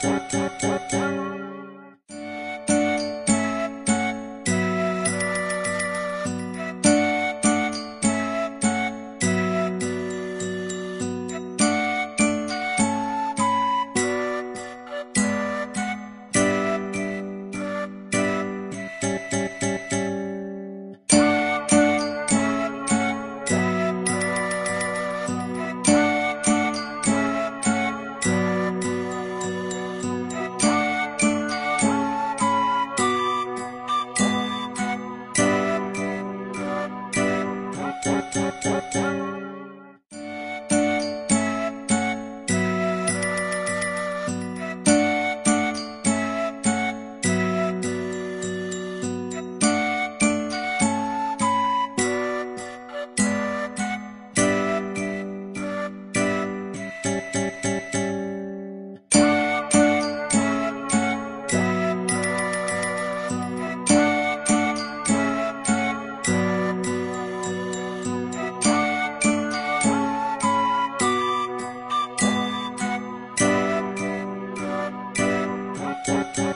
Tchau, tchau. Thank you.